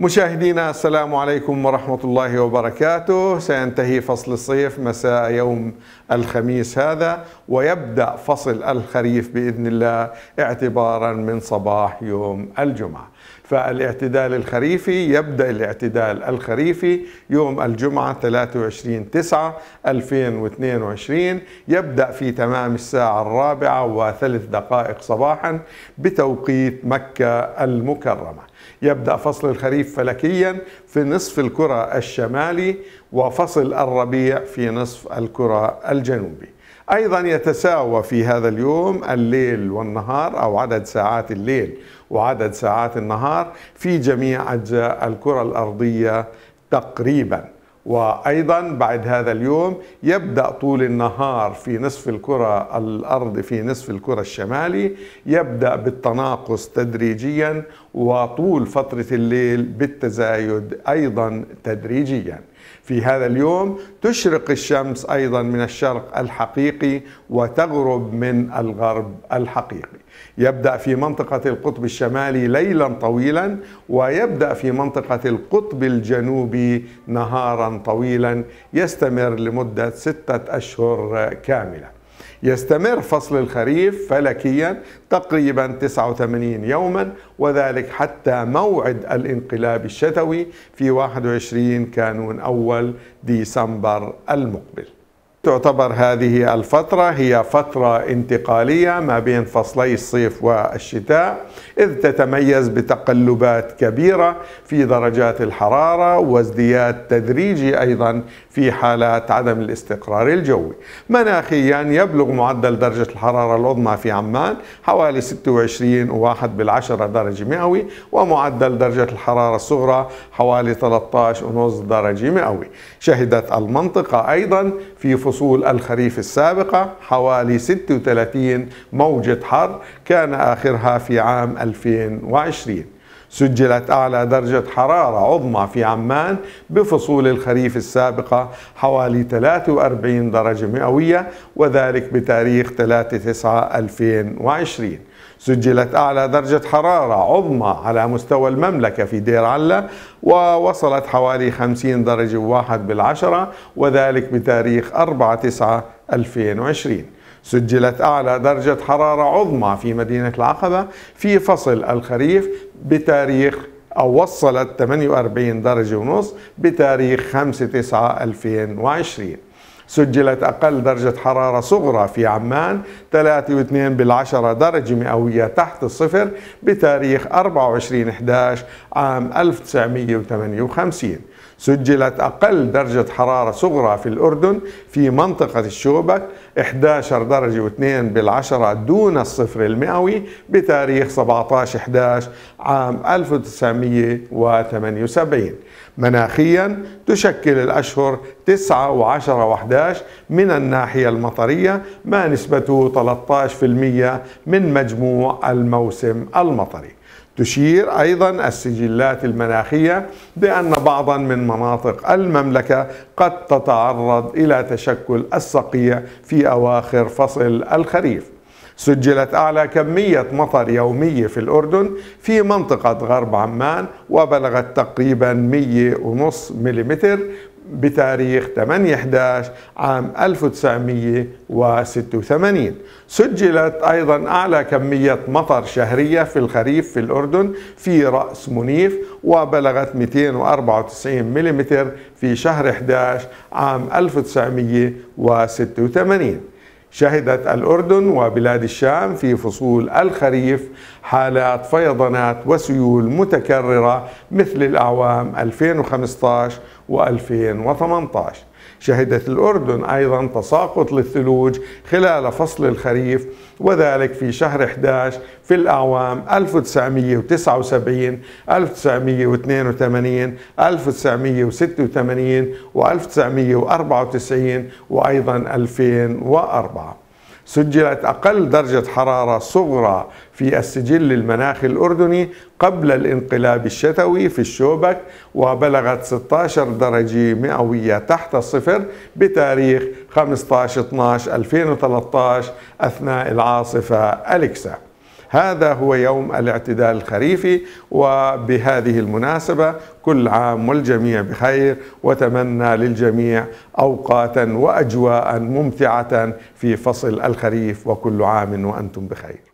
مشاهدينا السلام عليكم ورحمة الله وبركاته. سينتهي فصل الصيف مساء يوم الخميس هذا ويبدأ فصل الخريف بإذن الله اعتبارا من صباح يوم الجمعة. فالاعتدال الخريفي يبدأ الاعتدال الخريفي يوم الجمعة 23 9 2022 يبدأ في تمام الساعة الرابعة وثلاث دقائق صباحا بتوقيت مكة المكرمة. يبدأ فصل الخريف فلكيا في نصف الكرة الشمالي وفصل الربيع في نصف الكرة الجنوبي. أيضا يتساوى في هذا اليوم الليل والنهار أو عدد ساعات الليل وعدد ساعات النهار في جميع أجزاء الكرة الأرضية تقريبا. وأيضا بعد هذا اليوم يبدأ طول النهار في نصف الكرة الأرض في نصف الكرة الشمالي يبدأ بالتناقص تدريجيا وطول فترة الليل بالتزايد أيضا تدريجيا. في هذا اليوم تشرق الشمس أيضا من الشرق الحقيقي وتغرب من الغرب الحقيقي. يبدأ في منطقة القطب الشمالي ليلا طويلا ويبدأ في منطقة القطب الجنوبي نهارا طويلا يستمر لمدة ستة أشهر كاملة. يستمر فصل الخريف فلكيا تقريبا 89 يوما وذلك حتى موعد الانقلاب الشتوي في 21 كانون أول ديسمبر المقبل. تعتبر هذه الفترة هي فترة انتقالية ما بين فصلي الصيف والشتاء إذ تتميز بتقلبات كبيرة في درجات الحرارة وازدياد تدريجي أيضا في حالات عدم الاستقرار الجوي. مناخيا يبلغ معدل درجة الحرارة العظمى في عمان حوالي 26 وواحد بالعشرة درجة مئوي ومعدل درجة الحرارة الصغرى حوالي 13 ونص درجة مئوي. شهدت المنطقة أيضا في فصول الخريف السابقة حوالي 36 موجة حر كان آخرها في عام 2020 سجلت أعلى درجة حرارة عظمى في عمان بفصول الخريف السابقة حوالي 43 درجة مئوية وذلك بتاريخ 3 9 2020 سجلت أعلى درجة حرارة عظمى على مستوى المملكة في دير علة ووصلت حوالي 50 درجة واحد بالعشرة وذلك بتاريخ 4 9 2020 سجلت أعلى درجة حرارة عظمى في مدينة العقبة في فصل الخريف بتاريخ أو وصلت 48 درجة ونص بتاريخ 5 9 2020 سجلت أقل درجة حرارة صغرى في عمان 3.2 بالعشرة درجة مئوية تحت الصفر بتاريخ 24 11 عام 1958 سجلت أقل درجة حرارة صغرى في الأردن في منطقة الشوبك 11 درجة و2 بالعشرة دون الصفر المئوي بتاريخ 17 11 عام 1978 مناخيا تشكل الأشهر 9 و10 و11 من الناحية المطرية ما نسبته 13% من مجموع الموسم المطري. تشير أيضا السجلات المناخية بأن بعضا من مناطق المملكة قد تتعرض إلى تشكل الصقيع في أواخر فصل الخريف. سجلت أعلى كمية مطر يومية في الأردن في منطقة غرب عمان وبلغت تقريبا 100 ونص مليمتر بتاريخ 8 11 عام 1986 سجلت أيضا أعلى كمية مطر شهرية في الخريف في الأردن في رأس منيف وبلغت 294 ملم في شهر 11 عام 1986 شهدت الأردن وبلاد الشام في فصول الخريف حالات فيضانات وسيول متكررة مثل الأعوام 2015 و2018 شهدت الأردن أيضا تساقط للثلوج خلال فصل الخريف وذلك في شهر 11 في الأعوام 1979 1982 1986 و1994 وأيضا 2004 سجلت أقل درجة حرارة صغرى في السجل المناخي الأردني قبل الانقلاب الشتوي في الشوبك وبلغت 16 درجة مئوية تحت الصفر بتاريخ 15 12 2013 أثناء العاصفة أليكسا. هذا هو يوم الاعتدال الخريفي وبهذه المناسبة كل عام والجميع بخير وتمنى للجميع أوقاتا وأجواء ممتعة في فصل الخريف وكل عام وأنتم بخير.